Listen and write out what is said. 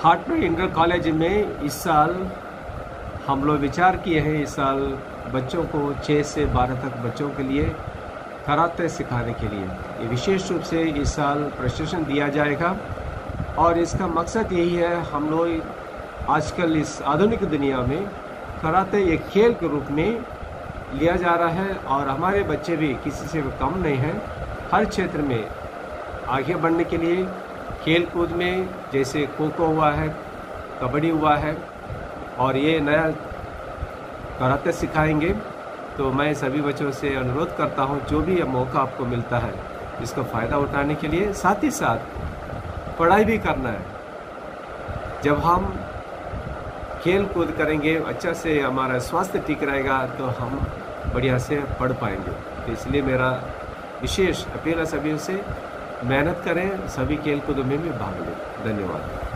हाटनो inter college में इस साल हम लोग विचार किए हैं इस साल बच्चों को छः से बारह तक बच्चों के लिए कराते सिखाने के लिए। ये विशेष रूप से इस साल प्रशिक्षण दिया जाएगा। और इसका मकसद यही है हम लोग आजकल इस आधुनिक दुनिया में कराते एक खेल के रूप में लिया जा रहा है और हमारे बच्चे भी किसी से कम नहीं हैं। हर क्षेत्र में आगे बढ़ने के लिए खेल कूद में जैसे खो खो हुआ है, कबड्डी हुआ है, और ये नया कराते सिखाएँगे तो मैं सभी बच्चों से अनुरोध करता हूँ, जो भी मौका आपको मिलता है, इसका फ़ायदा उठाने के लिए, साथ ही साथ पढ़ाई भी करना है। जब हम खेल कूद करेंगे अच्छा से हमारा स्वास्थ्य ठीक रहेगा तो हम बढ़िया से पढ़ पाएँगे। तो इसलिए मेरा विशेष अपील है सभी से मेहनत करें सभी खेल कूदों में भी भाग लें। धन्यवाद।